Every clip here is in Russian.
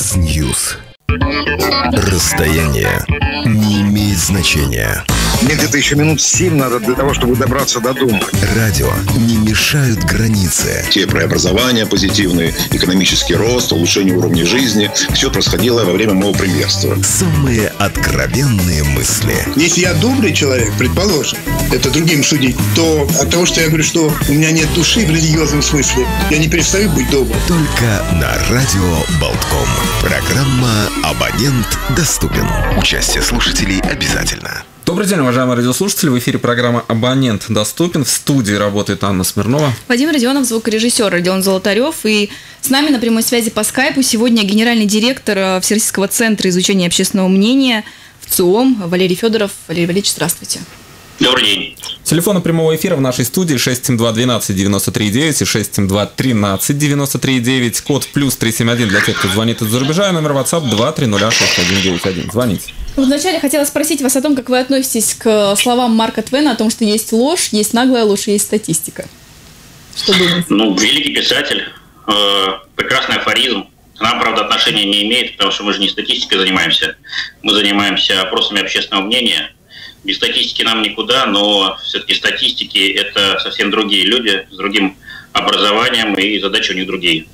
X-News. Расстояние не имеет значения. Мне где-то еще минут семь надо для того, чтобы добраться до дома. Радио не мешают границы. Те преобразования позитивные, экономический рост, улучшение уровня жизни. Все происходило во время моего премьерства. Самые откровенные мысли. Если я добрый человек, предположим, это другим судить, то от того, что я говорю, что у меня нет души в религиозном смысле, я не перестаю быть добрым. Только на радио Болтком. Программа «Абонент доступен». Участие слушателей обязательно. Добрый день, уважаемые радиослушатели. В эфире программа «Абонент доступен». В студии работает Анна Смирнова. Вадим Родионов, звукорежиссер Родион Золотарев. И с нами на прямой связи по скайпу сегодня генеральный директор э, Всероссийского центра изучения общественного мнения в ЦИОМ Валерий Федоров. Валерий Валерьевич, здравствуйте. Добрый день. Телефоны прямого эфира в нашей студии 672 12 93 9 и 672 13 93 9. Код плюс 371 для тех, кто звонит из-за рубежа. И номер WhatsApp 230 6191. Звоните. Вначале хотела спросить вас о том, как вы относитесь к словам Марка Твена о том, что есть ложь, есть наглая ложь есть статистика. Что думаете? Ну, великий писатель, э, прекрасный афоризм. К нам, правда, отношения не имеет, потому что мы же не статистикой занимаемся. Мы занимаемся опросами общественного мнения – без статистики нам никуда, но все-таки статистики – это совсем другие люди с другим образованием, и задачи у них другие.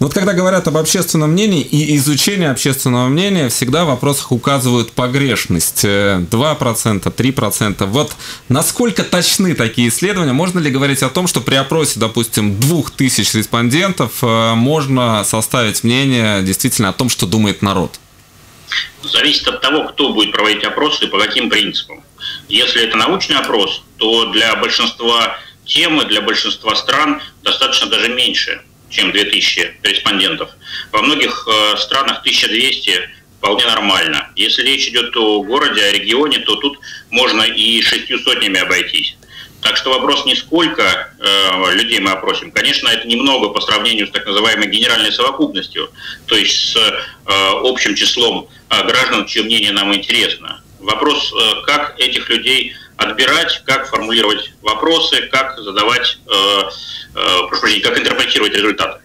Вот когда говорят об общественном мнении и изучении общественного мнения, всегда в вопросах указывают погрешность. 2%, 3%. Вот насколько точны такие исследования? Можно ли говорить о том, что при опросе, допустим, 2000 респондентов э, можно составить мнение действительно о том, что думает народ? Зависит от того, кто будет проводить опросы и по каким принципам. Если это научный опрос, то для большинства темы, для большинства стран достаточно даже меньше, чем 2000 респондентов. Во многих э, странах 1200 вполне нормально. Если речь идет о городе, о регионе, то тут можно и шестью сотнями обойтись. Так что вопрос не сколько э, людей мы опросим. Конечно, это немного по сравнению с так называемой генеральной совокупностью, то есть с э, общим числом э, граждан, чье мнение нам интересно. Вопрос, э, как этих людей отбирать, как формулировать вопросы, как задавать, э, э, как интерпретировать результаты.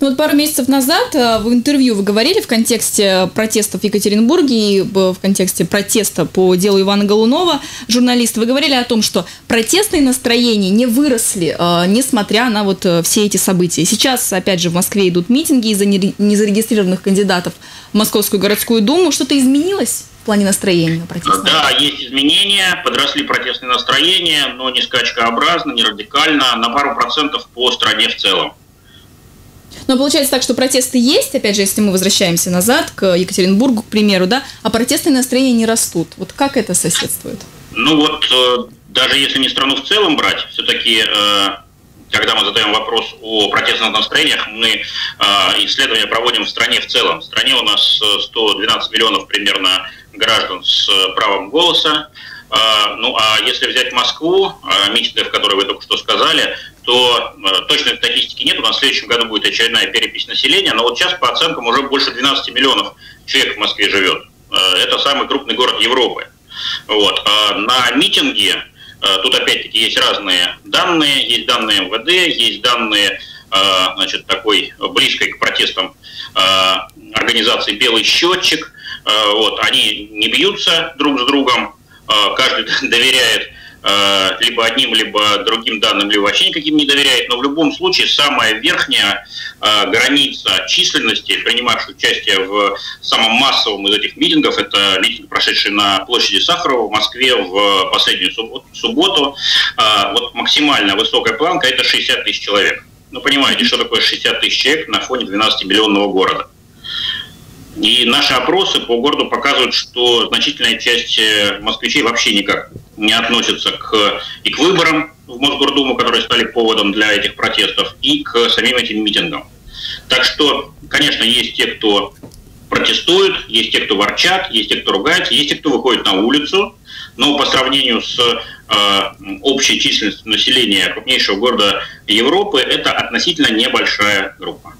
Ну вот пару месяцев назад э, в интервью вы говорили в контексте протестов в Екатеринбурге и в контексте протеста по делу Ивана Голунова, журналист, вы говорили о том, что протестные настроения не выросли, несмотря на вот все эти события. Сейчас, опять же, в Москве идут митинги из-за незарегистрированных кандидатов в Московскую городскую думу. Что-то изменилось? В плане настроения протестного? Да, есть изменения, подросли протестные настроения, но не скачкообразно, не радикально, на пару процентов по стране в целом. Но получается так, что протесты есть, опять же, если мы возвращаемся назад к Екатеринбургу, к примеру, да, а протестные настроения не растут. Вот как это соседствует? Ну вот, э, даже если не страну в целом брать, все-таки э, когда мы задаем вопрос о протестных настроениях, мы э, исследования проводим в стране в целом. В стране у нас 112 миллионов примерно граждан с правом голоса. Ну а если взять Москву, митингов, которые вы только что сказали, то э, точной статистики нет. У нас в следующем году будет очередная перепись населения, но вот сейчас по оценкам уже больше 12 миллионов человек в Москве живет. Э, это самый крупный город Европы. Вот. А на митинге э, тут опять-таки есть разные данные. Есть данные МВД, есть данные значит, такой близкой к протестам организации «Белый счетчик». Вот. Они не бьются друг с другом, каждый доверяет Э, либо одним, либо другим данным, либо вообще никаким не доверяет. Но в любом случае самая верхняя э, граница численности, принимавших участие в самом массовом из этих митингов, это митинг, прошедший на площади Сахарова в Москве в последнюю субботу. Э, вот максимально высокая планка – это 60 тысяч человек. Ну, понимаете, что такое 60 тысяч человек на фоне 12-миллионного города. И наши опросы по городу показывают, что значительная часть москвичей вообще никак не относятся к, и к выборам в Мосгордуму, которые стали поводом для этих протестов, и к самим этим митингам. Так что, конечно, есть те, кто протестуют, есть те, кто ворчат, есть те, кто ругается, есть те, кто выходит на улицу, но по сравнению с э, общей численностью населения крупнейшего города Европы, это относительно небольшая группа.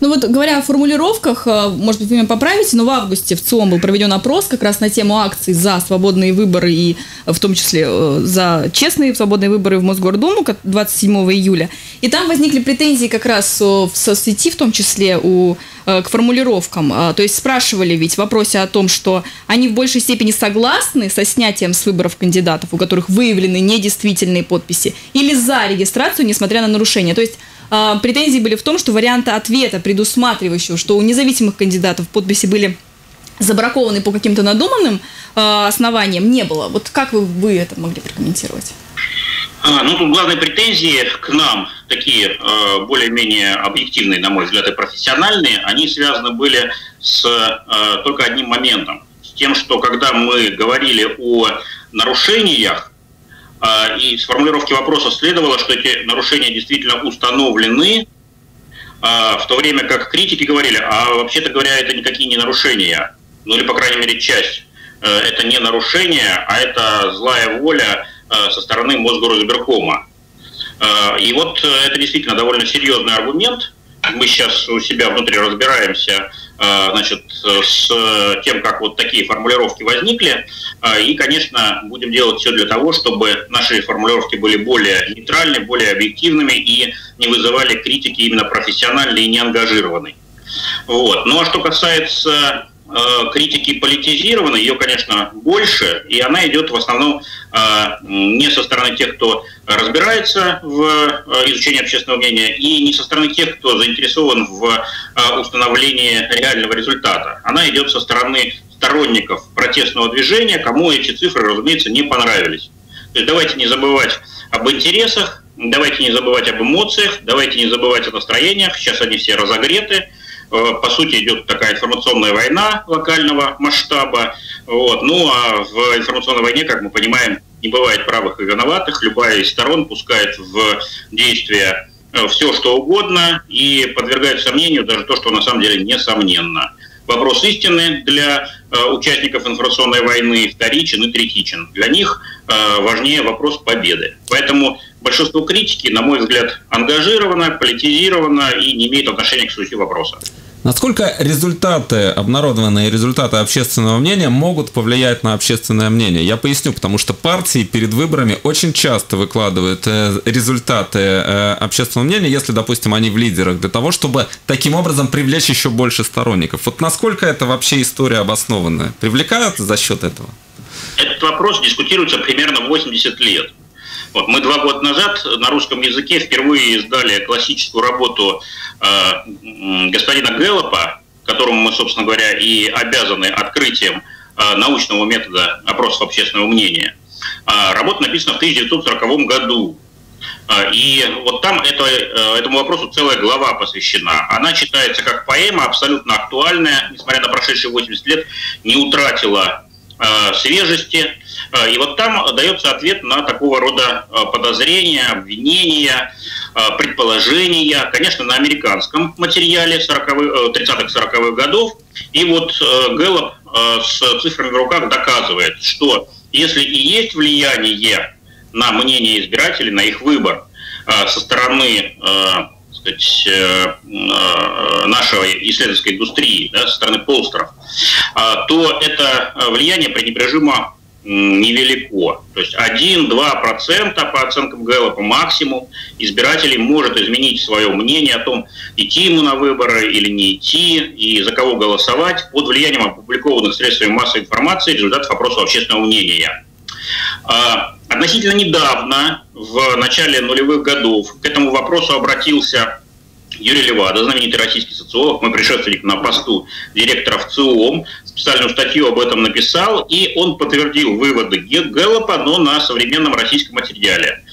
Ну вот говоря о формулировках, э, может быть, вы меня поправите, но в августе в ЦИОМ был проведен опрос как раз на тему акций за свободные выборы и в том числе э, за честные свободные выборы в Мосгордуму 27 июля. И там возникли претензии как раз в соцсети, в том числе у к формулировкам. То есть спрашивали ведь в вопросе о том, что они в большей степени согласны со снятием с выборов кандидатов, у которых выявлены недействительные подписи, или за регистрацию, несмотря на нарушения. То есть а, претензии были в том, что варианта ответа, предусматривающего, что у независимых кандидатов подписи были забракованы по каким-то надуманным э, основаниям, не было. Вот как вы, вы это могли прокомментировать? А, ну, тут главные претензии к нам, такие э, более-менее объективные, на мой взгляд, и профессиональные, они связаны были с э, только одним моментом. С тем, что когда мы говорили о нарушениях, а, и с формулировки вопроса следовало, что эти нарушения действительно установлены, а, в то время как критики говорили, а вообще-то говоря, это никакие не нарушения, ну или, по крайней мере, часть. Э, это не нарушение, а это злая воля э, со стороны Мосгоризбиркома. Э, и вот это действительно довольно серьезный аргумент. Мы сейчас у себя внутри разбираемся, значит, с тем, как вот такие формулировки возникли. Э, и, конечно, будем делать все для того, чтобы наши формулировки были более нейтральны, более объективными и не вызывали критики именно профессиональной и неангажированной. Вот. Ну а что касается Э, критики политизированы, ее, конечно, больше, и она идет в основном э, не со стороны тех, кто разбирается в э, изучении общественного мнения, и не со стороны тех, кто заинтересован в установлении реального результата. Она идет со стороны сторонников протестного движения, кому эти цифры, разумеется, не понравились. То есть давайте не забывать об интересах, давайте не забывать об эмоциях, давайте не забывать о настроениях, сейчас они все разогреты, Э, по сути, идет такая информационная война локального масштаба. Вот. Ну а в информационной войне, как мы понимаем, не бывает правых и виноватых. Любая из сторон пускает в действие э, все, что угодно, и подвергает сомнению даже то, что на самом деле несомненно. Вопрос истины для э, участников информационной войны вторичен и третичен. Для них э, важнее вопрос победы. Поэтому большинство критики, на мой взгляд, ангажировано, политизировано и не имеет отношения к сути вопроса. Насколько результаты, обнародованные результаты общественного мнения могут повлиять на общественное мнение? Я поясню, потому что партии перед выборами очень часто выкладывают э, результаты э, общественного мнения, если, допустим, они в лидерах, для того, чтобы таким образом привлечь еще больше сторонников. Вот насколько это вообще история обоснованная? Привлекают за счет этого? Этот вопрос дискутируется примерно 80 лет. Вот, мы два года назад на русском языке впервые издали классическую работу э, господина Гэллопа, которому мы, собственно говоря, и обязаны открытием э, научного метода опросов общественного мнения. Э, работа написана в 1940 году. Э, и вот там это, э, этому вопросу целая глава посвящена. Она читается как поэма, абсолютно актуальная, несмотря на прошедшие 80 лет, не утратила свежести. И вот там дается ответ на такого рода подозрения, обвинения, Э, предположения, конечно, на американском материале 30-х, 40-х годов. И вот э, Гэллоп э, с цифрами в руках доказывает, что если и есть влияние на мнение избирателей, на их выбор со стороны сказать, нашей исследовательской индустрии, да, со стороны полстеров, то это влияние пренебрежимо невелико. То есть 1-2% по оценкам Гэллопа максимум избирателей может изменить свое мнение о том, идти ему на выборы или не идти, и за кого голосовать под влиянием опубликованных средствами массовой информации результатов опроса общественного мнения. А, относительно недавно, в начале нулевых годов, к этому вопросу обратился Юрий Левада, знаменитый российский социолог, мой предшественник на посту директора в ЦИОМ, специальную статью об этом написал, и он подтвердил выводы Гэллопа, но на современном российском материале.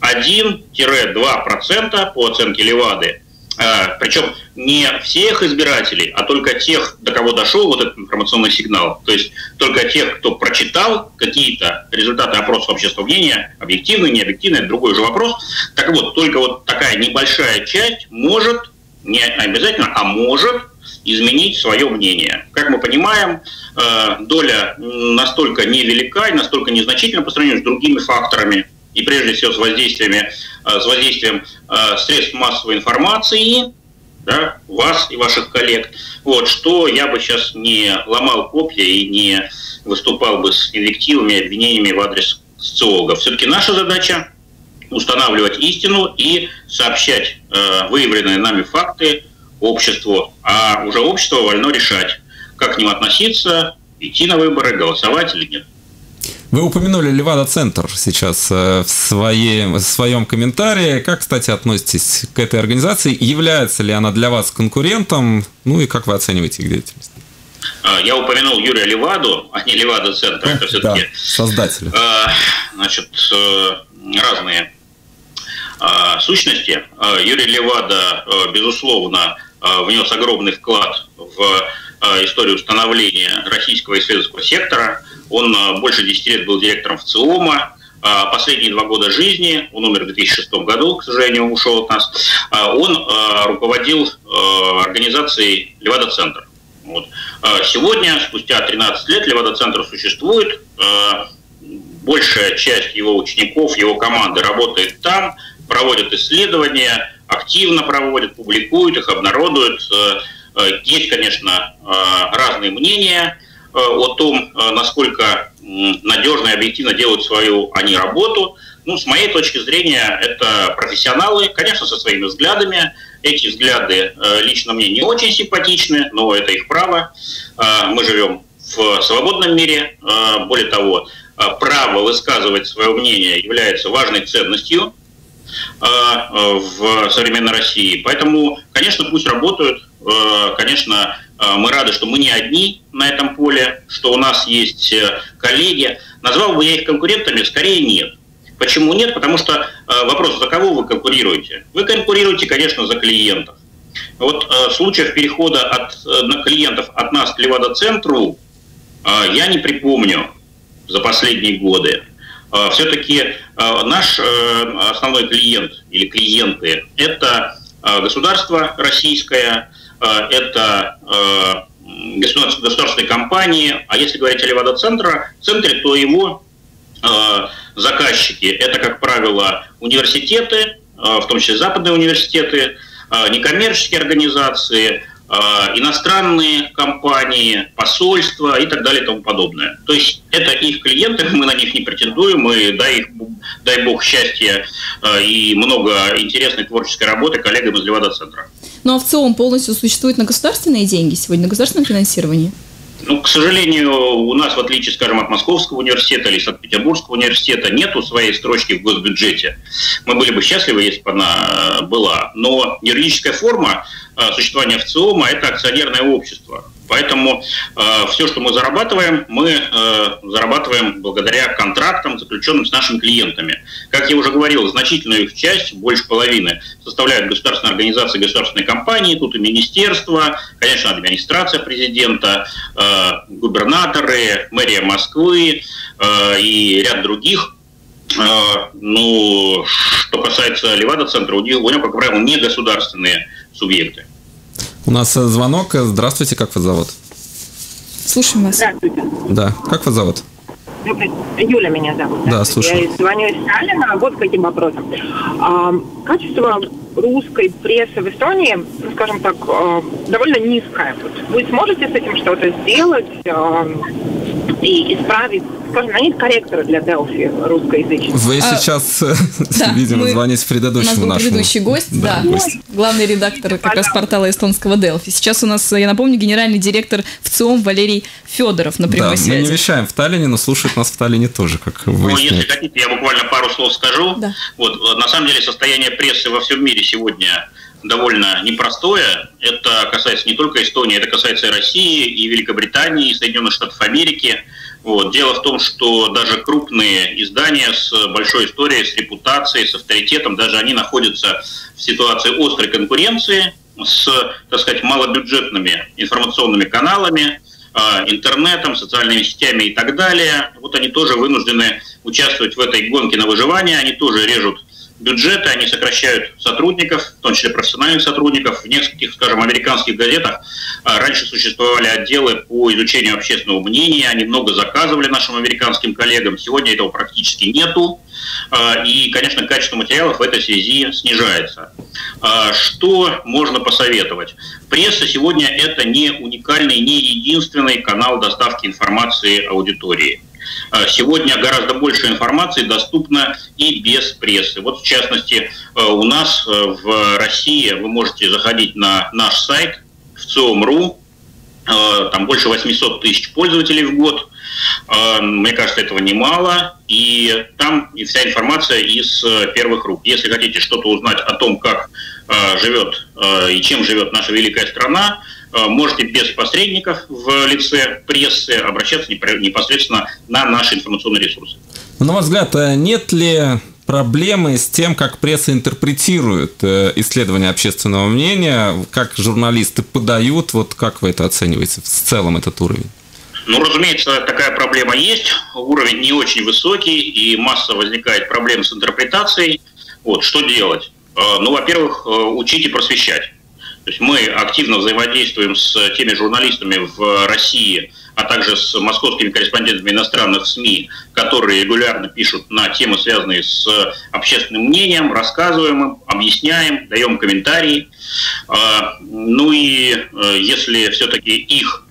1-2% по оценке Левады причем не всех избирателей, а только тех, до кого дошел вот этот информационный сигнал. То есть только тех, кто прочитал какие-то результаты опросов общественного мнения, объективные, необъективные, это другой же вопрос. Так вот, только вот такая небольшая часть может, не обязательно, а может изменить свое мнение. Как мы понимаем, э, доля настолько невелика и настолько незначительна по сравнению с другими факторами, и прежде всего с воздействиями, э, с воздействием э, средств массовой информации, да, вас и ваших коллег. Вот, что я бы сейчас не ломал копья и не выступал бы с инвективами, обвинениями в адрес социологов. Все-таки наша задача устанавливать истину и сообщать э, выявленные нами факты обществу, а уже общество вольно решать, как к ним относиться, идти на выборы, голосовать или нет. Вы упомянули Левада-центр сейчас э, в, своей, в своем комментарии. Как, кстати, относитесь к этой организации? Является ли она для вас конкурентом? Ну и как вы оцениваете их деятельность? А, я упомянул Юрия Леваду, а не Левада-центр. Это все-таки да, создатели. Э, значит, э, разные сущности. Юрий Левада, безусловно, внес огромный вклад в историю становления российского исследовательского сектора – он э, больше 10 лет был директором ВЦИОМа, а последние два года жизни, он умер в 2006 году, к сожалению, ушел от нас, он э, руководил э, организацией «Левада-центр». Вот. Сегодня, спустя 13 лет, «Левада-центр» существует, большая часть его учеников, его команды работает там, проводят исследования, активно проводят, публикуют их, обнародуют. Есть, конечно, разные мнения, Э, о том, э, насколько надежно и объективно делают свою они работу. Ну, с моей точки зрения, это профессионалы, конечно, со своими взглядами. Эти взгляды э, лично мне не очень симпатичны, но это их право. Мы живем в свободном мире. Более того, право высказывать свое мнение является важной ценностью в современной России. Поэтому, конечно, пусть работают, конечно, а, мы рады, что мы не одни на этом поле, что у нас есть э, коллеги. Назвал бы я их конкурентами? Скорее нет. Почему нет? Потому что э, вопрос, за кого вы конкурируете? Вы конкурируете, конечно, за клиентов. Вот э, случаев перехода от, на клиентов от нас к Левада-центру я не припомню за последние годы. Все-таки наш основной клиент или клиенты – это государство российское – Э, это э, государственные компании, а если говорить о Левада-центре, центре, то его э, заказчики – это, как правило, университеты, в том числе западные университеты, некоммерческие организации, иностранные компании, посольства и так далее и тому подобное. То есть это их клиенты, мы на них не претендуем, и дай, их, дай бог счастья и много интересной творческой работы коллегам из Левада-центра. Ну а в целом полностью существует на государственные деньги сегодня, на государственном финансировании? Ну, к сожалению, у нас, в отличие, скажем, от Московского университета или Санкт-Петербургского университета, нету своей строчки в госбюджете. Мы были бы счастливы, если бы она была. Но юридическая форма э, существования ВЦИОМа – это акционерное общество. Поэтому э, все, что мы зарабатываем, мы э, зарабатываем благодаря контрактам, заключенным с нашими клиентами. Как я уже говорил, значительную их часть, больше половины, составляют государственные организации, государственные компании, тут и министерство, конечно, администрация президента, э, губернаторы, мэрия Москвы э, и ряд других. Э, ну, что касается Левада-центра, у него, как правило, не государственные субъекты. У нас э, звонок. Здравствуйте, как вас зовут? Слушаем вас. Здравствуйте. Да, как вас зовут? Юля меня зовут. Да, слушаю. Я звоню из Сталина. Вот каким вопросом. А, качество русской прессы в Эстонии, ну, скажем так, а, довольно низкое. Вы сможете с этим что-то сделать и исправить скажем, они корректоры для Delphi русскоязычных. Вы а, сейчас, да, видимо, мы, звоните предыдущему у нас был предыдущий гость, да, да гость. главный редактор как раз портала эстонского Delphi. Сейчас у нас, я напомню, генеральный директор ВЦИОМ Валерий Федоров на прямой да, связи. мы не вещаем в Таллине, но слушают нас в Таллине тоже, как вы. Ну, если хотите, я буквально пару слов скажу. Да. Вот, на самом деле состояние прессы во всем мире сегодня довольно непростое. Это касается не только Эстонии, это касается и России, и Великобритании, и Соединенных Штатов Америки. Вот. Дело в том, что даже крупные издания с большой историей, с репутацией, с авторитетом, даже они находятся в ситуации острой конкуренции с, так сказать, малобюджетными информационными каналами, а, интернетом, социальными сетями и так далее. Вот они тоже вынуждены участвовать в этой гонке на выживание, они тоже режут бюджеты, они сокращают сотрудников, в том числе профессиональных сотрудников. В нескольких, скажем, американских газетах а, раньше существовали отделы по изучению общественного мнения, они много заказывали нашим американским коллегам. Сегодня этого практически нету. и, конечно, качество материалов в этой связи снижается. Что можно посоветовать? Пресса сегодня это не уникальный, не единственный канал доставки информации аудитории. Сегодня гораздо больше информации доступно и без прессы. Вот в частности, у нас в России вы можете заходить на наш сайт в ЦИОМ.ру, там больше 800 тысяч пользователей в год. Мне кажется, этого немало. И там вся информация из первых рук. Если хотите что-то узнать о том, как живет и чем живет наша великая страна, можете без посредников в лице прессы обращаться непосредственно на наши информационные ресурсы. На ваш взгляд, нет ли проблемы с тем, как пресса интерпретирует э, исследования общественного мнения, как журналисты подают, вот как вы это оцениваете в целом этот уровень? Ну, разумеется, такая проблема есть. Уровень не очень высокий, и масса возникает проблем с интерпретацией. Вот, что делать? Э, ну, во-первых, э, учить и просвещать. То есть мы активно взаимодействуем с теми журналистами в России, а также с московскими корреспондентами иностранных СМИ, которые регулярно пишут на темы, связанные с общественным мнением, рассказываем им, объясняем, даем комментарии. А, ну и э, если все-таки их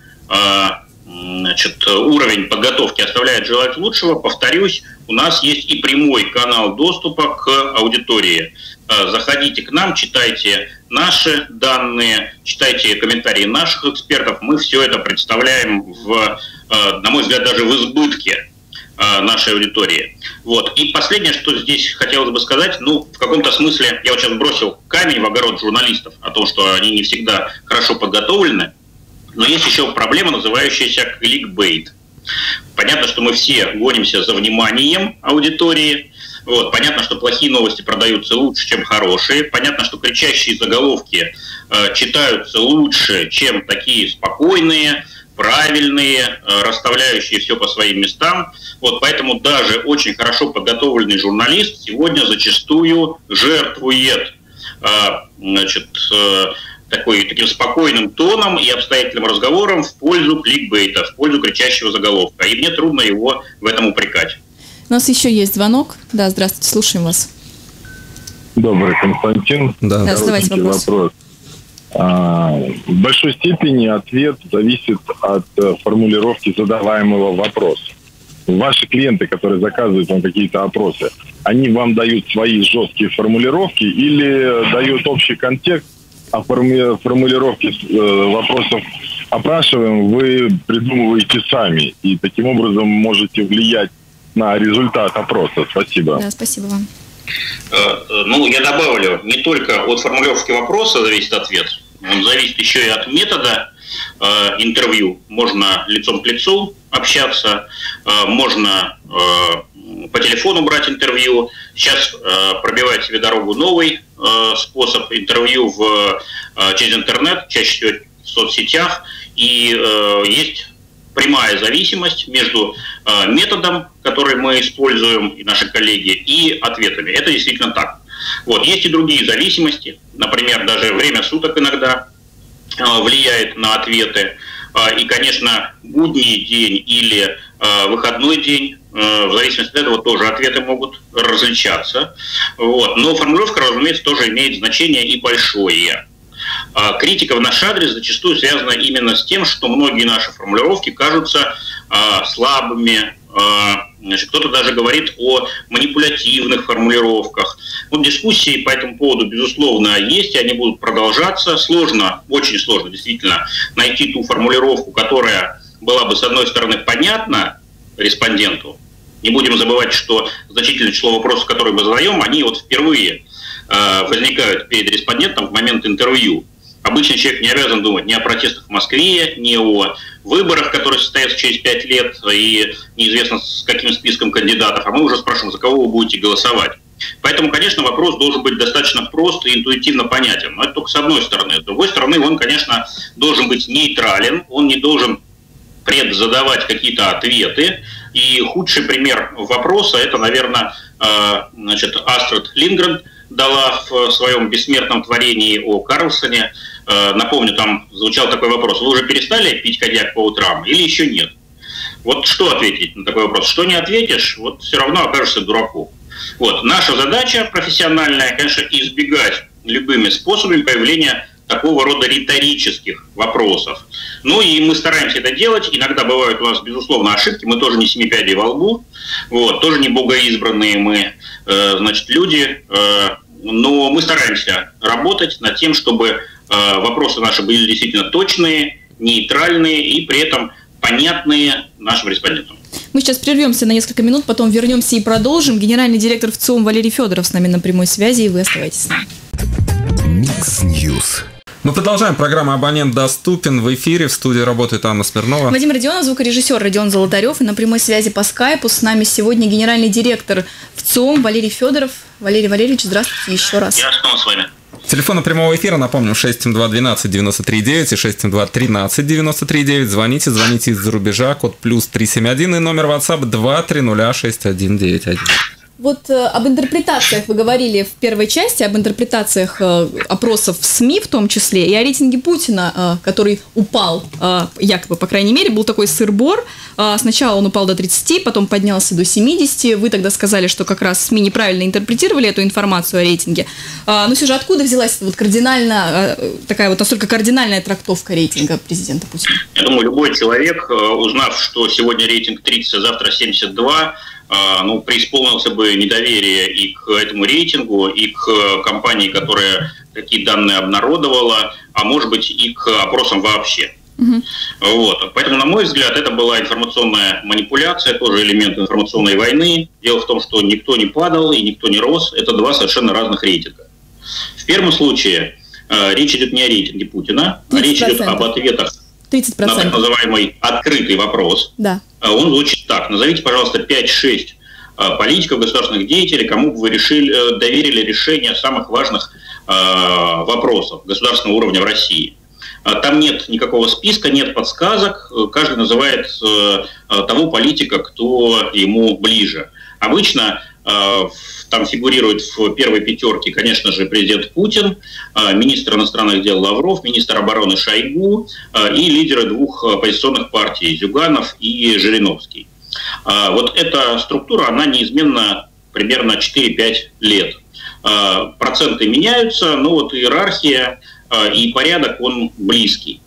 значит, уровень подготовки оставляет желать лучшего, повторюсь, у нас есть и прямой канал доступа к аудитории. Э, заходите к нам, читайте наши данные, читайте комментарии наших экспертов. Мы все это представляем, в, э, на мой взгляд, даже в избытке э, нашей аудитории. Вот. И последнее, что здесь хотелось бы сказать, ну, в каком-то смысле я вот сейчас бросил камень в огород журналистов о том, что они не всегда хорошо подготовлены, но есть еще проблема, называющаяся кликбейт. Понятно, что мы все гонимся за вниманием аудитории, вот. Понятно, что плохие новости продаются лучше, чем хорошие. Понятно, что кричащие заголовки э, читаются лучше, чем такие спокойные, правильные, э, расставляющие все по своим местам. Вот поэтому даже очень хорошо подготовленный журналист сегодня зачастую жертвует э, значит, э, такой, таким спокойным тоном и обстоятельным разговором в пользу кликбейта, в пользу кричащего заголовка. И мне трудно его в этом упрекать. У нас еще есть звонок. Да, здравствуйте, слушаем вас. Добрый, Константин. Да, да задавайте вопрос. вопрос. А, в большой степени ответ зависит от э, формулировки задаваемого вопроса. Ваши клиенты, которые заказывают вам какие-то опросы, они вам дают свои жесткие формулировки или дают общий контекст, а форми- формулировки э, вопросов опрашиваем вы придумываете сами. И таким образом можете влиять на результат опроса. Спасибо. Да, спасибо вам. Э, э, ну, я добавлю, не только от формулировки вопроса зависит ответ, он зависит еще и от метода э, интервью. Можно лицом к лицу общаться, э, можно э, по телефону брать интервью. Сейчас э, пробивает себе дорогу новый э, способ интервью в, э, через интернет, чаще всего в соцсетях. И э, есть прямая зависимость между э, методом, который мы используем, и наши коллеги, и ответами. Это действительно так. Вот. Есть и другие зависимости. Например, даже время суток иногда э, влияет на ответы. Э, и, конечно, будний день или выходной день, в зависимости от этого тоже ответы могут различаться. Вот. Но формулировка, разумеется, тоже имеет значение и большое. А критика в наш адрес зачастую связана именно с тем, что многие наши формулировки кажутся а, слабыми, а, Значит, кто-то даже говорит о манипулятивных формулировках. Вот дискуссии по этому поводу, безусловно, есть, и они будут продолжаться. Сложно, очень сложно, действительно, найти ту формулировку, которая была бы, с одной стороны, понятна респонденту. Не будем забывать, что значительное число вопросов, которые мы задаем, они вот впервые Э, возникают перед респондентом в момент интервью. Обычный человек не обязан думать ни о протестах в Москве, ни о выборах, которые состоятся через пять лет, и неизвестно с каким списком кандидатов, а мы уже спрашиваем, за кого вы будете голосовать. Поэтому, конечно, вопрос должен быть достаточно прост и интуитивно понятен. Но это только с одной стороны. С другой стороны, он, конечно, должен быть нейтрален, он не должен предзадавать какие-то ответы. И худший пример вопроса – это, наверное, э, значит, Астрид Лингрен – дала в своем бессмертном творении о Карлсоне. Э, напомню, там звучал такой вопрос. Вы уже перестали пить коньяк по утрам или еще нет? Вот что ответить на такой вопрос? Что не ответишь, вот все равно окажешься дураком. Вот. Наша задача профессиональная, конечно, избегать любыми способами появления такого рода риторических вопросов. Ну и мы стараемся это делать. Иногда бывают у нас, безусловно, ошибки. Мы тоже не семипядей во лбу, вот, тоже не богоизбранные мы, э, значит, люди. Э, но мы стараемся работать над тем, чтобы э, вопросы наши были действительно точные, нейтральные и при этом понятные нашим респондентам. Мы сейчас прервемся на несколько минут, потом вернемся и продолжим. Генеральный директор ВЦИОМ Валерий Федоров с нами на прямой связи, и вы оставайтесь с нами. Mix News. Мы продолжаем. Программа «Абонент доступен» в эфире. В студии работает Анна Смирнова. Вадим Родионов, звукорежиссер Родион Золотарев. И на прямой связи по скайпу с нами сегодня генеральный директор ВЦИОМ Валерий Федоров. Валерий Валерьевич, здравствуйте еще раз. Я снова с вами. Телефон прямого эфира, напомню, 672 12 93 9 и 672 13 93 9. Звоните, звоните из-за рубежа, код плюс 371 и номер WhatsApp 230 6191. Вот э, об интерпретациях вы говорили в первой части, об интерпретациях э, опросов в СМИ в том числе, и о рейтинге Путина, э, который упал, э, якобы, по крайней мере, был такой сыр-бор. Э, сначала он упал до 30, потом поднялся до 70. Вы тогда сказали, что как раз СМИ неправильно интерпретировали эту информацию о рейтинге. Э, но все же откуда взялась вот кардинально, э, такая вот настолько кардинальная трактовка рейтинга президента Путина? Я думаю, любой человек, э, узнав, что сегодня рейтинг 30, а завтра 72, а, ну, преисполнился бы недоверие и к этому рейтингу, и к компании, которая такие данные обнародовала, а может быть и к опросам вообще. Угу. Вот. Поэтому, на мой взгляд, это была информационная манипуляция, тоже элемент информационной войны. Дело в том, что никто не падал и никто не рос. Это два совершенно разных рейтинга. В первом случае э, речь идет не о рейтинге Путина, а речь идет об ответах 30%. на так называемый открытый вопрос. Да. Он звучит так. Назовите, пожалуйста, 5-6 политиков, государственных деятелей, кому бы вы решили, доверили решение самых важных вопросов государственного уровня в России. Там нет никакого списка, нет подсказок. Каждый называет того политика, кто ему ближе. Обычно там фигурирует в первой пятерке, конечно же, президент Путин, министр иностранных дел Лавров, министр обороны Шойгу и лидеры двух оппозиционных партий Зюганов и Жириновский. Вот эта структура, она неизменно примерно 4-5 лет. Проценты меняются, но вот иерархия и порядок, он близкий.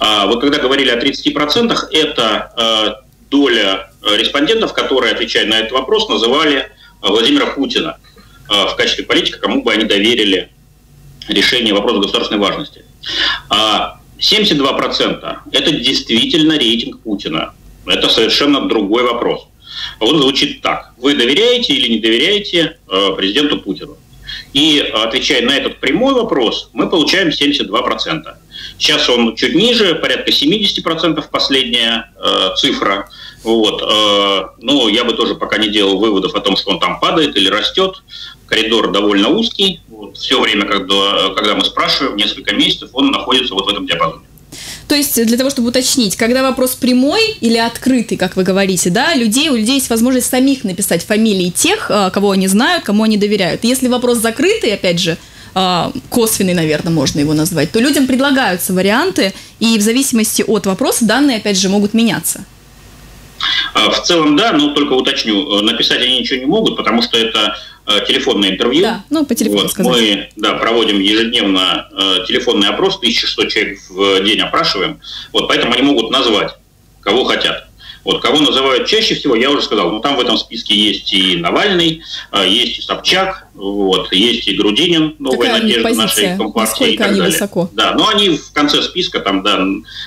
Вот когда говорили о 30%, это доля респондентов, которые, отвечая на этот вопрос, называли Владимира Путина в качестве политика, кому бы они доверили решение вопроса государственной важности. 72% – это действительно рейтинг Путина. Это совершенно другой вопрос. Он звучит так. Вы доверяете или не доверяете президенту Путину? И отвечая на этот прямой вопрос, мы получаем 72%. Сейчас он чуть ниже, порядка 70% последняя э, цифра. Вот. Э, ну, я бы тоже пока не делал выводов о том, что он там падает или растет. Коридор довольно узкий. Вот. Все время, когда, когда мы спрашиваем, несколько месяцев, он находится вот в этом диапазоне. То есть, для того, чтобы уточнить, когда вопрос прямой или открытый, как вы говорите, да, людей, у людей есть возможность самих написать фамилии тех, кого они знают, кому они доверяют. Если вопрос закрытый, опять же, косвенный, наверное, можно его назвать, то людям предлагаются варианты, и в зависимости от вопроса данные, опять же, могут меняться. В целом, да, но только уточню, написать они ничего не могут, потому что это телефонное интервью. Да, ну, по телефону вот, сказать. Мы да, проводим ежедневно э, телефонный опрос, 1100 человек в день опрашиваем, вот, поэтому они могут назвать, кого хотят. Вот, кого называют чаще всего, я уже сказал, ну там в этом списке есть и Навальный, есть и Собчак, вот, есть и Грудинин, новая Какая надежда позиция? нашей компартии и так они далее. высоко? Да, но они в конце списка там, да,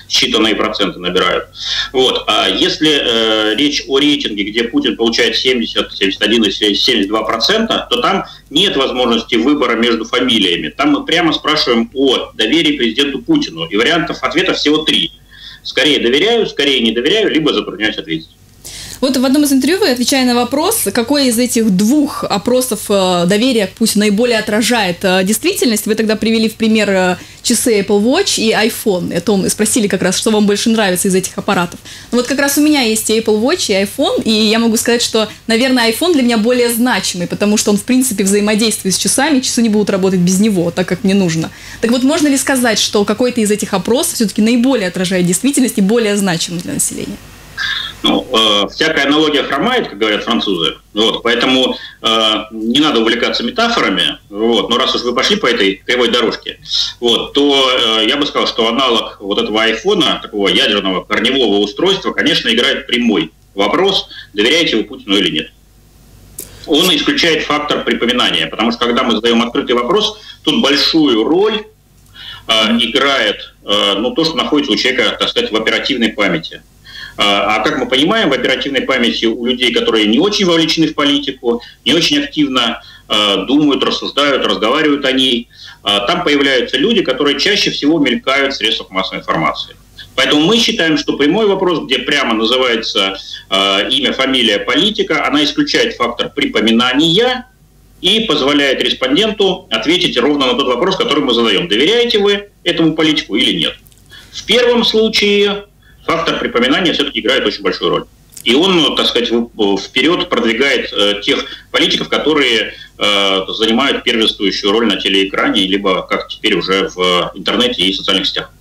считанные проценты набирают. Вот, а если э, речь о рейтинге, где Путин получает 70, 71 и 72 процента, то там нет возможности выбора между фамилиями. Там мы прямо спрашиваем о доверии президенту Путину, и вариантов ответа всего три. Скорее доверяю, скорее не доверяю, либо затрудняюсь ответить. Вот в одном из интервью вы, отвечая на вопрос, какой из этих двух опросов э, доверия Путину наиболее отражает э, действительность, вы тогда привели в пример э, часы Apple Watch и iPhone. Это он спросили как раз, что вам больше нравится из этих аппаратов. Ну вот как раз у меня есть и Apple Watch, и iPhone, и я могу сказать, что, наверное, iPhone для меня более значимый, потому что он, в принципе, взаимодействует с часами, часы не будут работать без него, так как мне нужно. Так вот, можно ли сказать, что какой-то из этих опросов все-таки наиболее отражает действительность и более значимый для населения? Ну, э, всякая аналогия хромает, как говорят французы. Вот, поэтому э, не надо увлекаться метафорами. Вот, но раз уж вы пошли по этой кривой дорожке, вот, то э, я бы сказал, что аналог вот этого айфона, такого ядерного корневого устройства, конечно, играет прямой вопрос, доверяете вы Путину или нет. Он исключает фактор припоминания, потому что когда мы задаем открытый вопрос, тут большую роль э, играет э, ну, то, что находится у человека, так сказать, в оперативной памяти. А, а как мы понимаем, в оперативной памяти у людей, которые не очень вовлечены в политику, не очень активно э, думают, рассуждают, разговаривают о ней, э, там появляются люди, которые чаще всего мелькают в средствах массовой информации. Поэтому мы считаем, что прямой вопрос, где прямо называется имя, фамилия политика, она исключает фактор припоминания и позволяет респонденту ответить ровно на тот вопрос, который мы задаем. Доверяете вы этому политику или нет? В первом случае фактор припоминания все-таки играет очень большую роль. И он, так сказать, вперед продвигает э, тех политиков, которые э, занимают первенствующую роль на телеэкране, либо, как теперь уже в интернете и социальных сетях.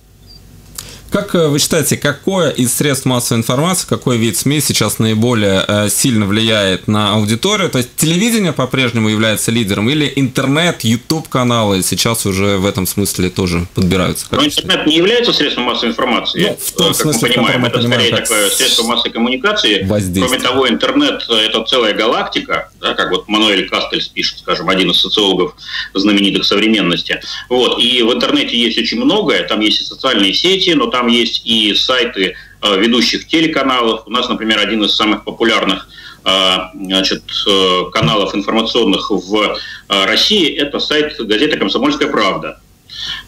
Как э, вы считаете, какое из средств массовой информации, какой вид СМИ сейчас наиболее э, сильно влияет на аудиторию? То есть телевидение по-прежнему является лидером или интернет, YouTube-каналы сейчас уже в этом смысле тоже подбираются? Но интернет не является средством массовой информации. Ну, в том как смысле, мы понимаем, это понимаем, скорее такое средство массовой коммуникации. Кроме того, интернет – это целая галактика, да, как вот Мануэль Кастельс пишет, скажем, один из социологов знаменитых современности. Вот. И в интернете есть очень многое, там есть и социальные сети, но там там есть и сайты э, ведущих телеканалов. У нас, например, один из самых популярных э, значит, э, каналов информационных в России – это сайт газеты «Комсомольская правда».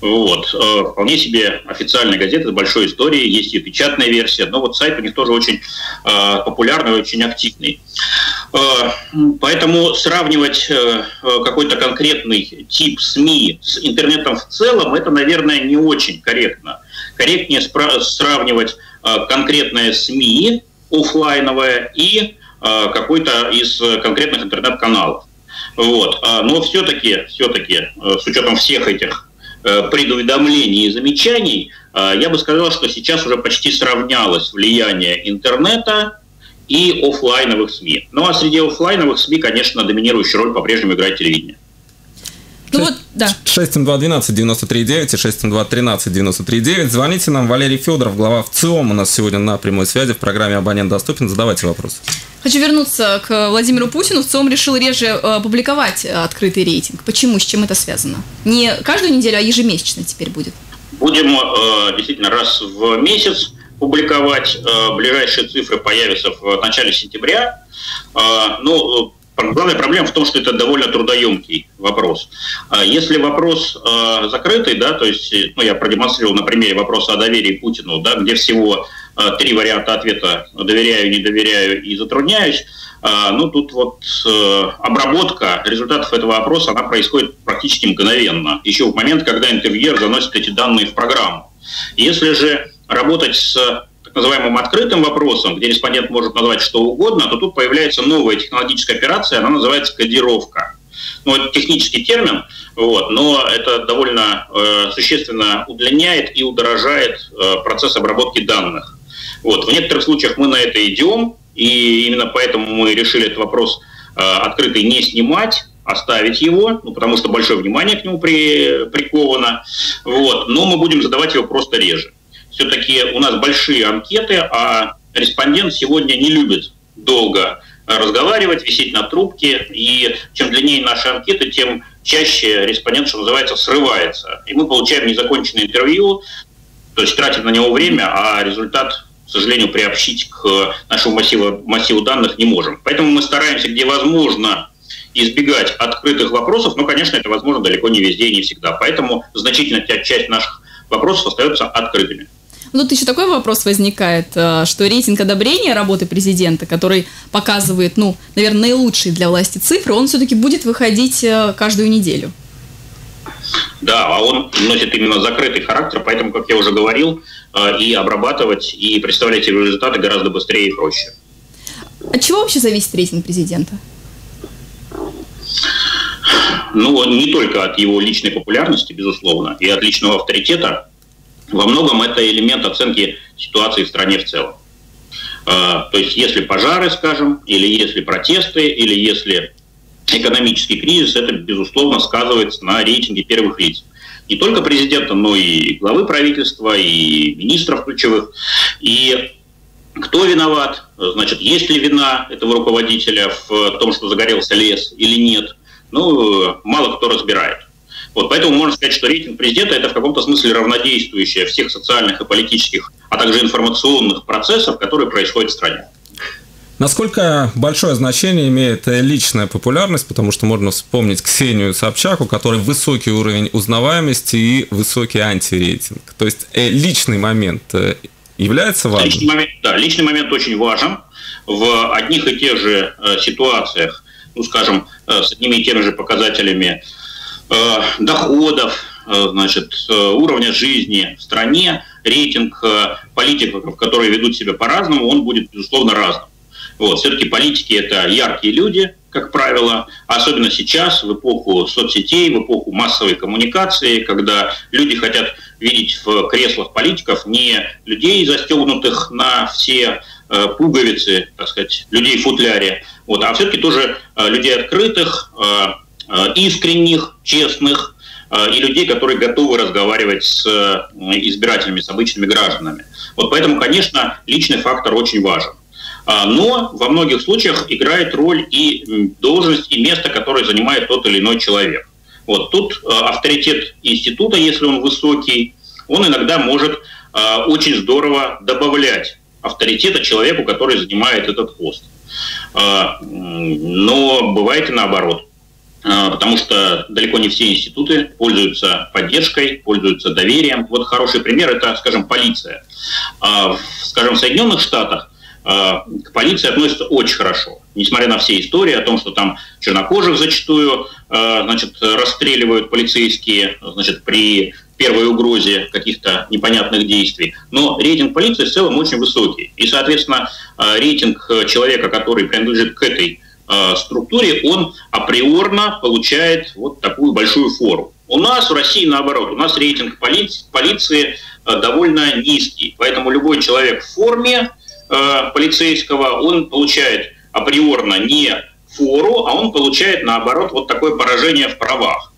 Вот. Вполне себе официальная газета большой историей, есть и печатная версия, но вот сайт у них тоже очень популярный, очень активный. Поэтому сравнивать какой-то конкретный тип СМИ с интернетом в целом, это, наверное, не очень корректно корректнее сравнивать а, конкретное СМИ офлайновое и а, какой-то из конкретных интернет-каналов. Вот. А, но все-таки, все-таки, с учетом всех этих предуведомлений и замечаний, я бы сказал, что сейчас уже почти сравнялось влияние интернета и офлайновых СМИ. Ну а среди офлайновых СМИ, конечно, доминирующую роль по-прежнему играет телевидение. Ну вот, да. 67212 93 9 и 67213 93 9. Звоните нам. Валерий Федоров, глава в ЦИОМ, у нас сегодня на прямой связи в программе «Абонент доступен». Задавайте вопрос. Хочу вернуться к Владимиру Путину. В ЦИОМ решил реже э, публиковать открытый рейтинг. Почему? С чем это связано? Не каждую неделю, а ежемесячно теперь будет. Будем э, действительно раз в месяц публиковать. Э, ближайшие цифры появятся в начале сентября. Ну, Главная проблема в том, что это довольно трудоемкий вопрос. А если вопрос э, закрытый, да, то есть, ну, я продемонстрировал на примере вопроса о доверии Путину, да, где всего э, три варианта ответа «доверяю», «не доверяю» и «затрудняюсь», э, ну, тут вот э, обработка результатов этого вопроса, она происходит практически мгновенно, еще в момент, когда интервьюер заносит эти данные в программу. Если же работать с называемым открытым вопросом, где респондент может назвать что угодно, то тут появляется новая технологическая операция, она называется кодировка. Ну, это технический термин, вот, но это довольно э, существенно удлиняет и удорожает э, процесс обработки данных. Вот. В некоторых случаях мы на это идем, и именно поэтому мы решили этот вопрос э, открытый не снимать, оставить его, ну, потому что большое внимание к нему при, приковано. Вот. Но мы будем задавать его просто реже все-таки у нас большие анкеты, а респондент сегодня не любит долго разговаривать, висеть на трубке, и чем длиннее наши анкеты, тем чаще респондент, что называется, срывается. И мы получаем незаконченное интервью, то есть тратим на него время, а результат, к сожалению, приобщить к нашему массиву, массиву данных не можем. Поэтому мы стараемся, где возможно, избегать открытых вопросов, но, конечно, это возможно далеко не везде и не всегда. Поэтому значительная часть наших вопросов остается открытыми. Ну, тут еще такой вопрос возникает, э, что рейтинг одобрения работы президента, который показывает, ну, наверное, наилучшие для власти цифры, он все-таки будет выходить э, каждую неделю. Да, а он носит именно закрытый характер, поэтому, как я уже говорил, э, и обрабатывать, и представлять его результаты гораздо быстрее и проще. От чего вообще зависит рейтинг президента? Ну, не только от его личной популярности, безусловно, и от личного авторитета, во многом это элемент оценки ситуации в стране в целом. То есть если пожары, скажем, или если протесты, или если экономический кризис, это, безусловно, сказывается на рейтинге первых лиц. Не только президента, но и главы правительства, и министров ключевых. И кто виноват? Значит, есть ли вина этого руководителя в том, что загорелся лес или нет? Ну, мало кто разбирает. Вот поэтому можно сказать, что рейтинг президента это в каком-то смысле равнодействующее всех социальных и политических, а также информационных процессов, которые происходят в стране. Насколько большое значение имеет личная популярность, потому что можно вспомнить Ксению Собчак, у которой высокий уровень узнаваемости и высокий антирейтинг. То есть э, личный момент э, является важным? Личный момент, да, личный момент очень важен. В одних и тех же э, ситуациях, ну, скажем, с одними и теми же показателями доходов, значит, уровня жизни в стране, рейтинг политиков, которые ведут себя по-разному, он будет, безусловно, разным. Вот. Все-таки политики – это яркие люди, как правило, особенно сейчас, в эпоху соцсетей, в эпоху массовой коммуникации, когда люди хотят видеть в креслах политиков не людей, застегнутых на все э, пуговицы, так сказать, людей в футляре, вот, а все-таки тоже э, людей открытых, э, искренних, честных, и людей, которые готовы разговаривать с избирателями, с обычными гражданами. Вот поэтому, конечно, личный фактор очень важен. А, но во многих случаях играет роль и должность, и место, которое занимает тот или иной человек. Вот тут а, авторитет института, если он высокий, он иногда может а, очень здорово добавлять авторитета человеку, который занимает этот пост. Но бывает и наоборот. Потому что далеко не все институты пользуются поддержкой, пользуются доверием. Вот хороший пример – это, скажем, полиция. Скажем, в Соединенных Штатах а, к полиции относятся очень хорошо. Несмотря на все истории о том, что там чернокожих зачастую а, значит, расстреливают полицейские значит, при первой угрозе каких-то непонятных действий. Но рейтинг полиции в целом очень высокий. И, соответственно, а, рейтинг человека, который принадлежит к этой структуре, он априорно получает вот такую большую фору. У нас в России наоборот, у нас рейтинг полиции, полиции довольно низкий, поэтому любой человек в форме, Э, полицейского, он получает априорно не фору, а он получает, наоборот, вот такое поражение в правах.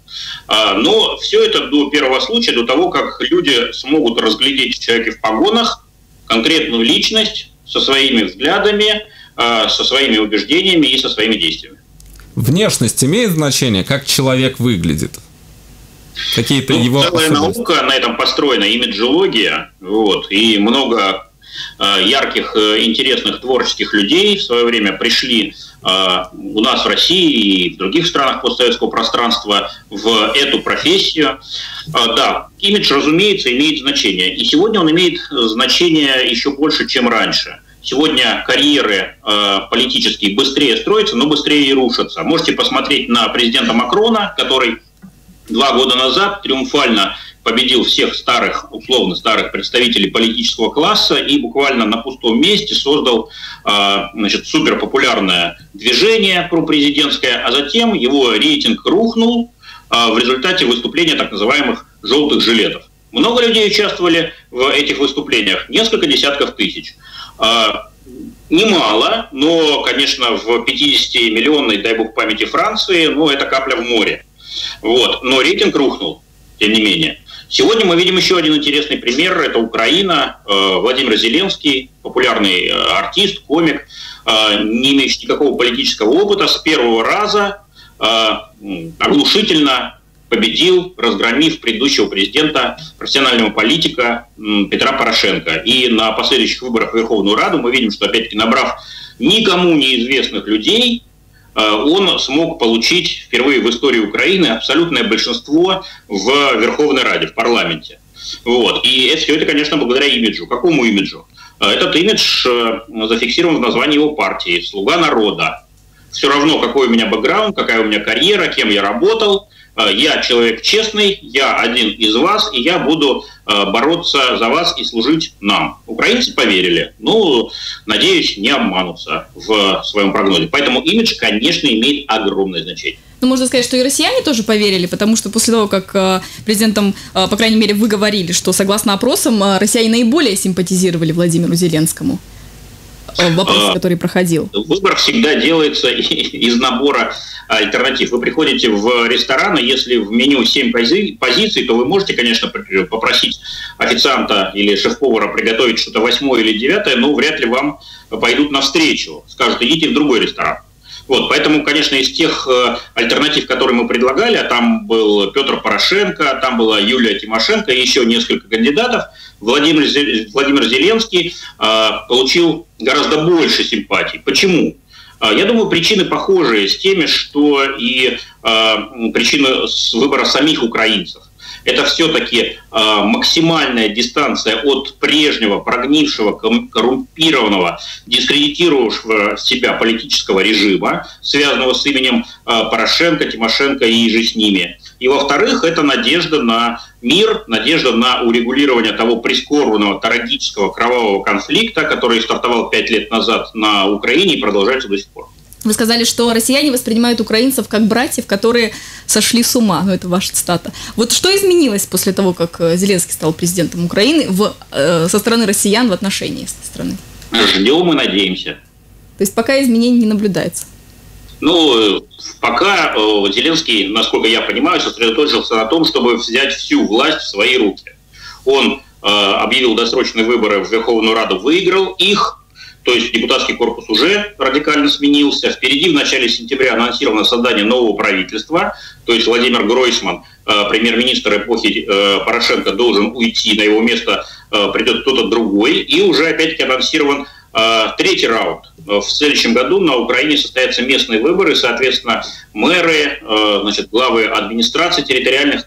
А, но все это до первого случая, до того, как люди смогут разглядеть в человеке в погонах конкретную личность со своими взглядами, э, со своими убеждениями и со своими действиями. Внешность имеет значение, как человек выглядит? Какие-то ну, его целая наука на этом построена, имиджология, вот, и много Э, ярких, э, интересных творческих людей в свое время пришли э, у нас в России и в других странах постсоветского пространства в эту профессию. Да, имидж, разумеется, имеет значение. И сегодня он имеет значение еще больше, чем раньше. Сегодня карьеры э, политические быстрее строятся, но быстрее и рушатся. Можете посмотреть на президента Макрона, который два года назад триумфально победил всех старых, условно старых представителей политического класса и буквально на пустом месте создал а, значит, суперпопулярное движение пропрезидентское, а затем его рейтинг рухнул а, в результате выступления так называемых «желтых жилетов». Много людей участвовали в этих выступлениях, несколько десятков тысяч. А, немало, но, конечно, в 50-миллионной, дай бог памяти, Франции, ну, это капля в море. Вот. Но рейтинг рухнул, тем не менее. Сегодня мы видим еще один интересный пример. Это Украина. Э, Владимир Зеленский, популярный э, артист, комик, э, не имеющий никакого политического опыта, с первого раза оглушительно победил, разгромив предыдущего президента, профессионального политика Петра Порошенко. И на последующих выборах в Верховную Раду мы видим, что, опять-таки, набрав никому неизвестных людей, Э, он смог получить впервые в истории Украины абсолютное большинство в Верховной Раде, в парламенте. Вот. И все это, конечно, благодаря имиджу. Какому имиджу? Э, этот имидж э, зафиксирован в названии его партии «Слуга народа». Все равно, какой у меня бэкграунд, какая у меня карьера, кем я работал, я человек честный, я один из вас, и я буду э, бороться за вас и служить нам. Украинцы поверили. Ну, надеюсь, не обманутся в своем прогнозе. Поэтому имидж, конечно, имеет огромное значение. Ну, можно сказать, что и россияне тоже поверили, потому что после того, как э, президентом, по крайней мере, вы говорили, что согласно опросам, россияне наиболее симпатизировали Владимиру Зеленскому. Вопрос, который проходил? Выбор всегда делается из набора альтернатив. Вы приходите в ресторан, и если в меню 7 пози- позиций, то вы можете, конечно, попросить официанта или шеф-повара приготовить что-то восьмое или девятое, но вряд ли вам пойдут навстречу. Скажут, идите в другой ресторан. Вот, поэтому, конечно, из тех э, альтернатив, которые мы предлагали, а там был Петр Порошенко, там была Юлия Тимошенко и еще несколько кандидатов, Владимир, Владимир Зеленский э, получил гораздо больше симпатий. Почему? А, я думаю, причины похожие с теми, что и э, причины с выбора самих украинцев это все-таки э, максимальная дистанция от прежнего, прогнившего, коррумпированного, дискредитировавшего себя политического режима, связанного с именем э, Порошенко, Тимошенко и же с ними. И во-вторых, это надежда на мир, надежда на урегулирование того прискорбного, трагического, кровавого конфликта, который стартовал пять лет назад на Украине и продолжается до сих пор. Вы сказали, что россияне воспринимают украинцев как братьев, которые сошли с ума. Ну, это ваша цитата. Вот что изменилось после того, как э, Зеленский стал президентом Украины в, э, со стороны россиян в отношении этой страны? Ждем и надеемся. То есть пока изменений не наблюдается? Ну, пока э, Зеленский, насколько я понимаю, сосредоточился на том, чтобы взять всю власть в свои руки. Он э, объявил досрочные выборы в Верховную Раду, выиграл их, то есть депутатский корпус уже радикально сменился. Впереди в начале сентября анонсировано создание нового правительства. То есть Владимир Гройсман, э, премьер-министр эпохи э, Порошенко, должен уйти, на его место э, придет кто-то другой. И уже опять-таки анонсирован третий раунд. В следующем году на Украине состоятся местные выборы, соответственно, мэры, значит, главы администрации территориальных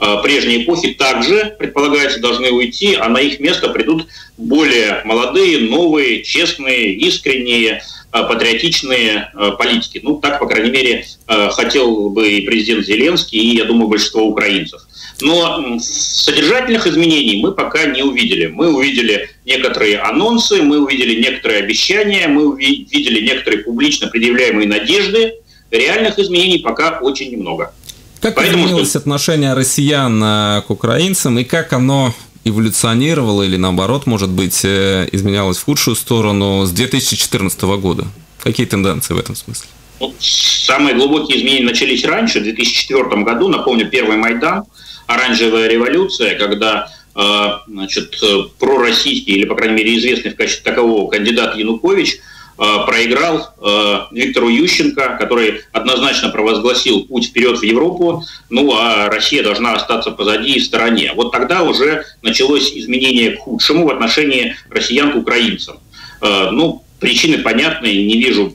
Э, прежней эпохи также, предполагается, должны уйти, а на их место придут более молодые, новые, честные, искренние, э, патриотичные э, политики. Ну, так, по крайней мере, хотел бы и президент Зеленский, и, я думаю, большинство украинцев. Но содержательных изменений мы пока не увидели. Мы увидели некоторые анонсы, мы увидели некоторые обещания, мы увидели некоторые публично предъявляемые надежды. Реальных изменений пока очень немного. Как Поэтому изменилось что... отношение россиян э, к украинцам и как оно эволюционировало или наоборот, может быть, э, изменялось в худшую сторону с 2014 года? Какие тенденции в этом смысле? Ну, самые глубокие изменения начались раньше, в 2004 году, напомню, первый Майдан, оранжевая революция, когда э, значит, пророссийский, или, по крайней мере, известный в качестве такового кандидат Янукович – Э, проиграл э, Виктору Ющенко, который однозначно провозгласил путь вперед в Европу, ну а Россия должна остаться позади и в стороне. Вот тогда уже началось изменение к худшему в отношении россиян к украинцам. Э, ну, причины понятны, не вижу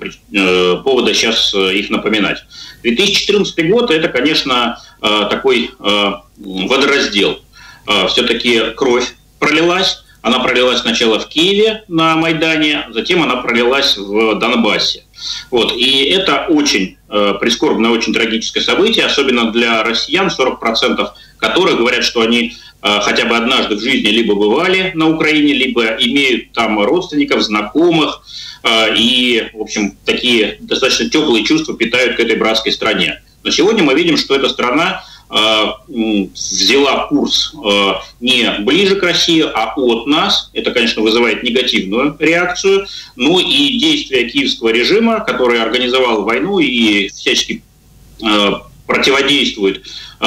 повода сейчас их напоминать. 2014 год – это, конечно, такой водораздел. Все-таки кровь пролилась, она пролилась сначала в Киеве на Майдане, затем она пролилась в Донбассе. Вот. И это очень э, прискорбное, очень трагическое событие, особенно для россиян, 40% которых говорят, что они э, хотя бы однажды в жизни либо бывали на Украине, либо имеют там родственников, знакомых, э, и, в общем, такие достаточно теплые чувства питают к этой братской стране. Но сегодня мы видим, что эта страна Э, взяла курс э, не ближе к России, а от нас. Это, конечно, вызывает негативную реакцию. Ну и действия киевского режима, который организовал войну и всячески э, противодействует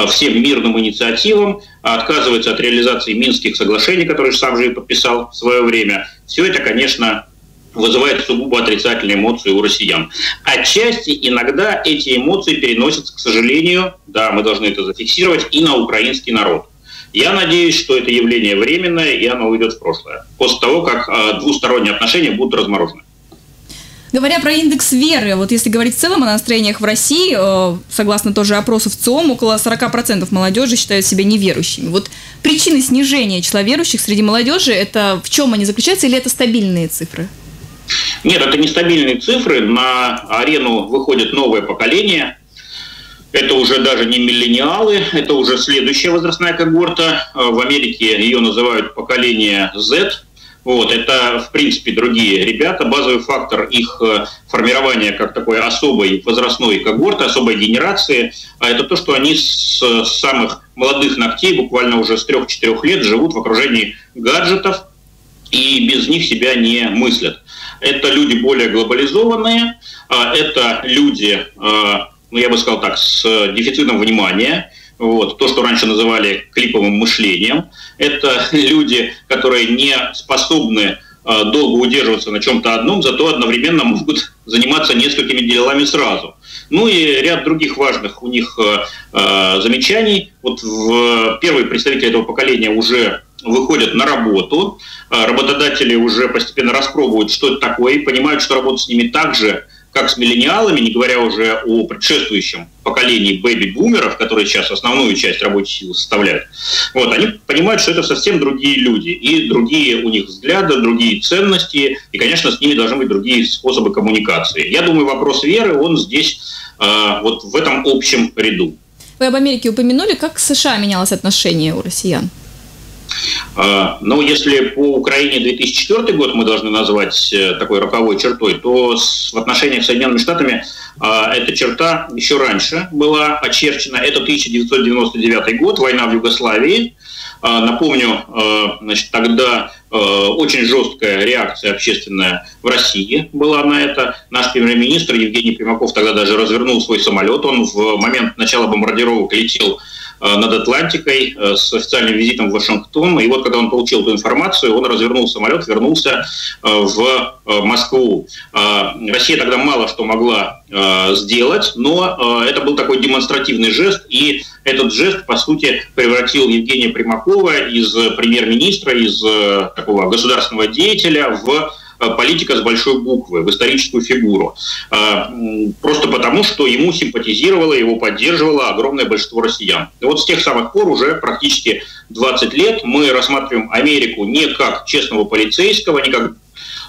всем мирным инициативам, отказывается от реализации Минских соглашений, которые сам же и подписал в свое время. Все это, конечно, вызывает сугубо отрицательные эмоции у россиян. Отчасти иногда эти эмоции переносятся, к сожалению, да, мы должны это зафиксировать, и на украинский народ. Я надеюсь, что это явление временное, и оно уйдет в прошлое, после того, как э, двусторонние отношения будут разморожены. Говоря про индекс веры, вот если говорить в целом о настроениях в России, э, согласно тоже опросу в ЦИОМ, около 40% молодежи считают себя неверующими. Вот причины снижения числа верующих среди молодежи, это в чем они заключаются или это стабильные цифры? Нет, это нестабильные цифры. На арену выходит новое поколение. Это уже даже не миллениалы, это уже следующая возрастная когорта. В Америке ее называют поколение Z. Вот, это, в принципе, другие ребята. Базовый фактор их э, формирования как такой особой возрастной когорты, особой генерации, а это то, что они с самых молодых ногтей, буквально уже с 3-4 лет, живут в окружении гаджетов, и без них себя не мыслят. Это люди более глобализованные, это люди, ну, я бы сказал так, с дефицитом внимания, вот, то, что раньше называли клиповым мышлением. Это люди, которые не способны Э, долго удерживаться на чем-то одном, зато одновременно могут заниматься несколькими делами сразу. Ну и ряд других важных у них э, замечаний. Вот в, первые представители этого поколения уже выходят на работу, работодатели уже постепенно распробуют, что это такое, и понимают, что работать с ними так же, как с миллениалами, не говоря уже о предшествующем поколении бэби-бумеров, которые сейчас основную часть рабочей силы составляют, вот, они понимают, что это совсем другие люди, и другие у них взгляды, другие ценности, и, конечно, с ними должны быть другие способы коммуникации. Я думаю, вопрос веры, он здесь э, вот в этом общем ряду. Вы об Америке упомянули, как с США менялось отношение у россиян? А, ну, если по Украине 2004 год мы должны назвать э, такой роковой чертой, то в отношениях с Соединенными Штатами а, эта черта еще раньше была очерчена. Это 1999 год, война в Югославии. А, напомню, значит, тогда очень жесткая реакция общественная в России была на это. Наш премьер-министр Евгений Примаков тогда даже развернул свой самолет. Он в момент начала бомбардировок летел Э, над Атлантикой э, с официальным визитом в Вашингтон. И вот когда он получил эту информацию, он развернул самолет, вернулся э, в Москву. Россия тогда мало что могла сделать, но это был такой демонстративный жест, и этот жест, по сути, превратил Евгения Примакова из премьер-министра, из такого государственного деятеля в Э, политика с большой буквы, в историческую фигуру. Э, просто потому, что ему симпатизировало, его поддерживало огромное большинство россиян. И вот с тех самых пор уже практически 20 лет мы рассматриваем Америку не как честного полицейского, не как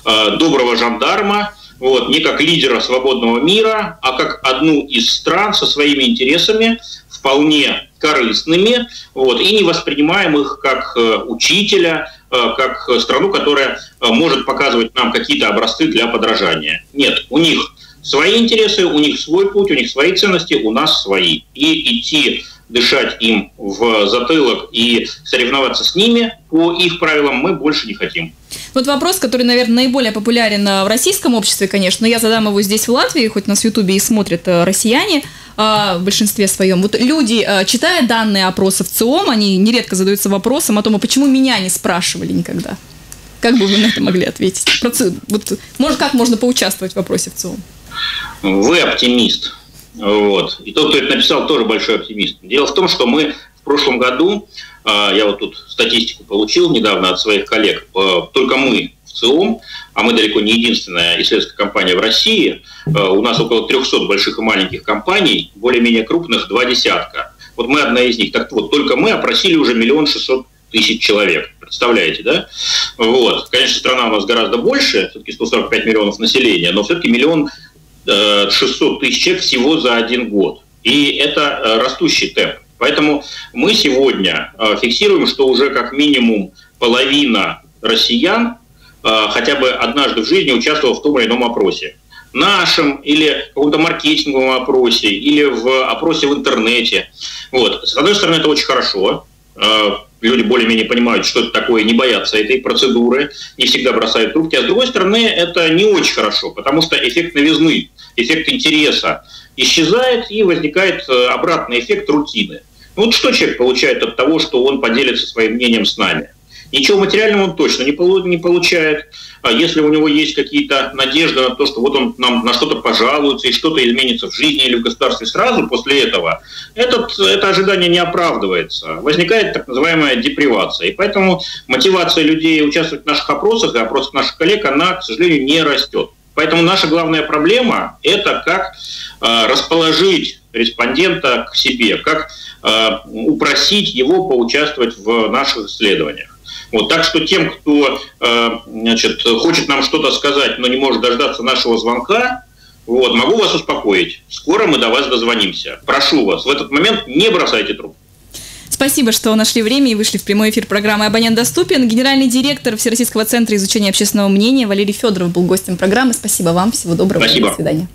э, доброго жандарма, вот, не как лидера свободного мира, а как одну из стран со своими интересами, вполне корыстными, вот, и не воспринимаем их как учителя, Э, как страну, которая э, может показывать нам какие-то образцы для подражания. Нет, у них свои интересы, у них свой путь, у них свои ценности, у нас свои. И идти дышать им в затылок и соревноваться с ними по их правилам мы больше не хотим. Вот вопрос, который, наверное, наиболее популярен э, в российском обществе, конечно, но я задам его здесь в Латвии, хоть нас в Ютубе и смотрят россияне – а, в большинстве своем. Вот люди, а, читая данные опроса в ЦИОМ, они нередко задаются вопросом о том, а почему меня не спрашивали никогда? Как бы вы на это могли ответить? Вот, может, как можно поучаствовать в вопросе в ЦИОМ? Вы оптимист. Вот. И тот, кто это написал, тоже большой оптимист. Дело в том, что мы в прошлом году, я вот тут статистику получил недавно от своих коллег, только мы в ЦИОМ а мы далеко не единственная исследовательская компания в России. Э, у нас около 300 больших и маленьких компаний, более-менее крупных два десятка. Вот мы одна из них. Так вот, только мы опросили уже миллион шестьсот тысяч человек. Представляете, да? Вот. Конечно, страна у нас гораздо больше, все-таки 145 миллионов населения, но все-таки миллион э, шестьсот тысяч человек всего за один год. И это э, растущий темп. Поэтому мы сегодня фиксируем, что уже как минимум половина россиян Э, хотя бы однажды в жизни участвовал в том или ином опросе. Нашем или каком-то маркетинговом опросе, или в опросе в интернете. Вот. С одной стороны, это очень хорошо. Э, люди более-менее понимают, что это такое, не боятся этой процедуры, не всегда бросают трубки. А с другой стороны, это не очень хорошо, потому что эффект новизны, эффект интереса исчезает, и возникает э, обратный эффект рутины. Вот что человек получает от того, что он поделится своим мнением с нами? Ничего материального он точно не, не получает. А если у него есть какие-то надежды на то, что вот он нам на что-то пожалуется и что-то изменится в жизни или в государстве сразу после этого, этот, это ожидание не оправдывается. Возникает так называемая депривация. И поэтому мотивация людей участвовать в наших опросах и опросах наших коллег, она, к сожалению, не растет. Поэтому наша главная проблема – это как э, расположить респондента к себе, как э, упросить его поучаствовать в наших исследованиях. Вот, так что тем, кто э, значит, хочет нам что-то сказать, но не может дождаться нашего звонка, вот, могу вас успокоить. Скоро мы до вас дозвонимся. Прошу вас, в этот момент не бросайте трубку. Спасибо, что нашли время и вышли в прямой эфир программы «Абонент доступен». Генеральный директор Всероссийского центра изучения общественного мнения Валерий Федоров был гостем программы. Спасибо вам. Всего доброго. Спасибо. До свидания.